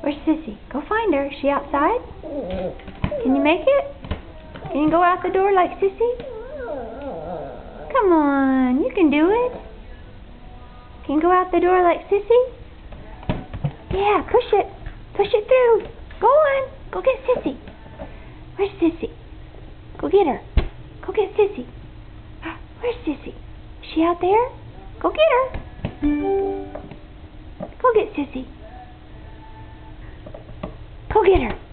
Where's Sissy? Go find her. Is she outside? Can you make it? Can you go out the door like Sissy? Come on, you can do it. Can you go out the door like Sissy? Yeah, push it. Push it through. Go on. Go get Sissy. Where's Sissy? Go get her. Go get Sissy. Where's Sissy? Is she out there? Go get her. Go get Sissy. Go get her.